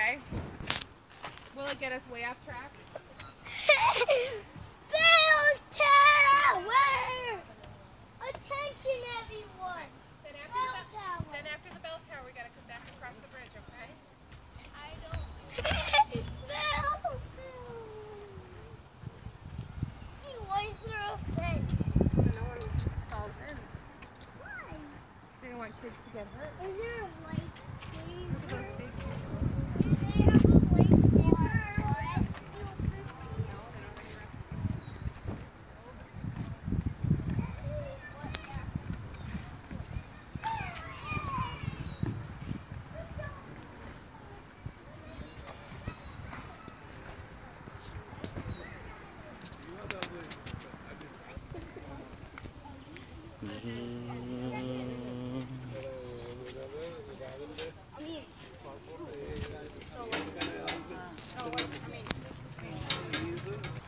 okay? Will it get us way off track? Bell Tower! Attention everyone! Then after, Bell the, Tower! then after the bell tower, we gotta come I mean, no, I mean, I mean.